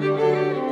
Música